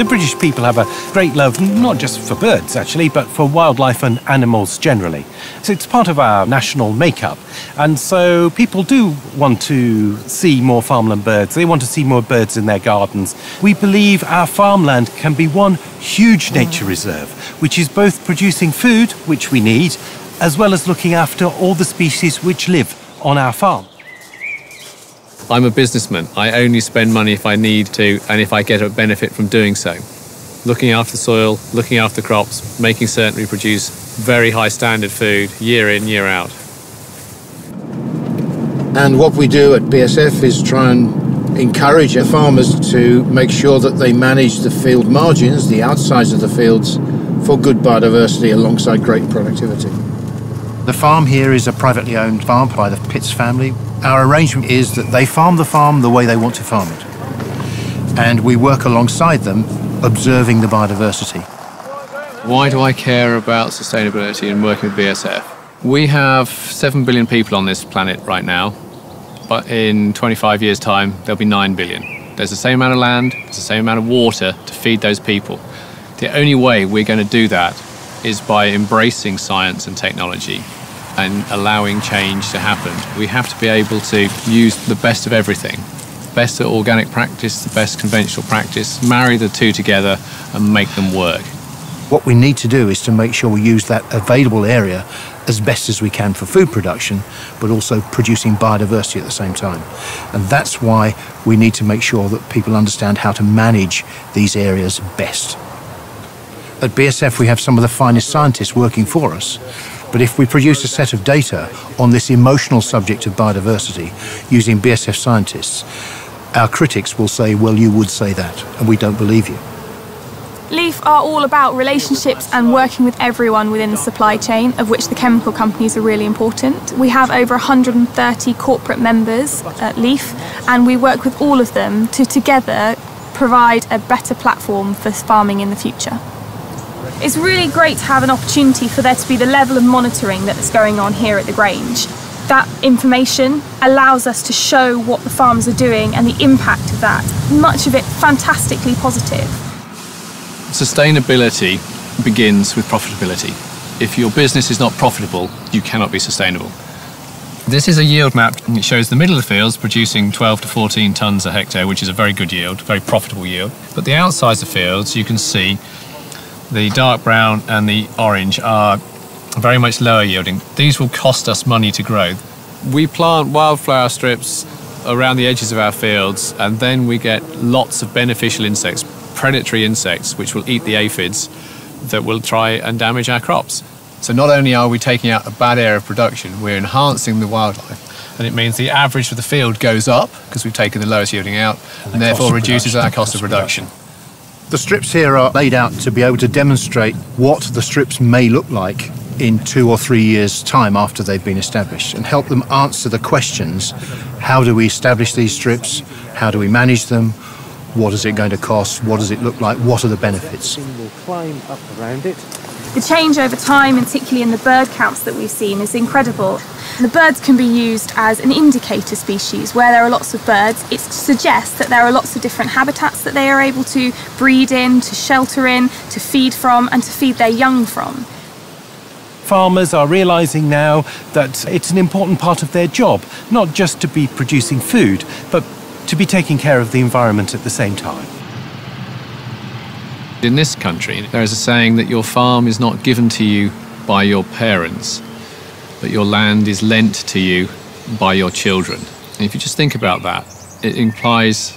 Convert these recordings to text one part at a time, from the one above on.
The British people have a great love, not just for birds actually, but for wildlife and animals generally. So it's part of our national makeup. And so people do want to see more farmland birds. They want to see more birds in their gardens. We believe our farmland can be one huge nature reserve, which is both producing food, which we need, as well as looking after all the species which live on our farm. I'm a businessman. I only spend money if I need to and if I get a benefit from doing so. Looking after the soil, looking after crops, making certain we produce very high standard food year in, year out. And what we do at BASF is try and encourage our farmers to make sure that they manage the field margins, the outsides of the fields, for good biodiversity alongside great productivity. The farm here is a privately owned farm by the Pitts family. Our arrangement is that they farm the farm the way they want to farm it. And we work alongside them, observing the biodiversity. Why do I care about sustainability and working with BASF? We have 7 billion people on this planet right now, but in 25 years' time, there'll be 9 billion. There's the same amount of land, there's the same amount of water to feed those people. The only way we're going to do that is by embracing science and technology and allowing change to happen. We have to be able to use the best of everything. Best of organic practice, the best conventional practice, marry the two together and make them work. What we need to do is to make sure we use that available area as best as we can for food production, but also producing biodiversity at the same time. And that's why we need to make sure that people understand how to manage these areas best. At BASF, we have some of the finest scientists working for us. But if we produce a set of data on this emotional subject of biodiversity using BASF scientists, our critics will say, well, you would say that, and we don't believe you. Leaf are all about relationships and working with everyone within the supply chain, of which the chemical companies are really important. We have over 130 corporate members at Leaf, and we work with all of them to together provide a better platform for farming in the future. It's really great to have an opportunity for there to be the level of monitoring that's going on here at the Grange. That information allows us to show what the farms are doing and the impact of that. Much of it fantastically positive. Sustainability begins with profitability. If your business is not profitable, you cannot be sustainable. This is a yield map and it shows the middle of the fields producing 12 to 14 tonnes a hectare, which is a very good yield, very profitable yield. But the outsides of fields, you can see the dark brown and the orange are very much lower yielding. These will cost us money to grow. We plant wildflower strips around the edges of our fields and then we get lots of beneficial insects, predatory insects, which will eat the aphids that will try and damage our crops. So not only are we taking out a bad area of production, we're enhancing the wildlife. And it means the average of the field goes up because we've taken the lowest yielding out and, and therefore reduces our cost of production. The strips here are laid out to be able to demonstrate what the strips may look like in two or three years' time after they've been established and help them answer the questions how do we establish these strips? How do we manage them? What is it going to cost? What does it look like? What are the benefits? We'll climb up around it the change over time, particularly in the bird counts that we've seen, is incredible. The birds can be used as an indicator species where there are lots of birds. It suggests that there are lots of different habitats that they are able to breed in, to shelter in, to feed from, and to feed their young from. Farmers are realising now that it's an important part of their job, not just to be producing food, but to be taking care of the environment at the same time. In this country, there is a saying that your farm is not given to you by your parents, but your land is lent to you by your children. And if you just think about that, it implies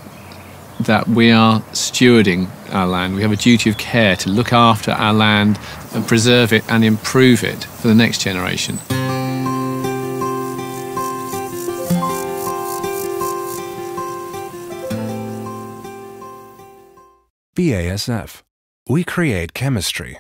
that we are stewarding our land. We have a duty of care to look after our land and preserve it and improve it for the next generation. BASF we create chemistry.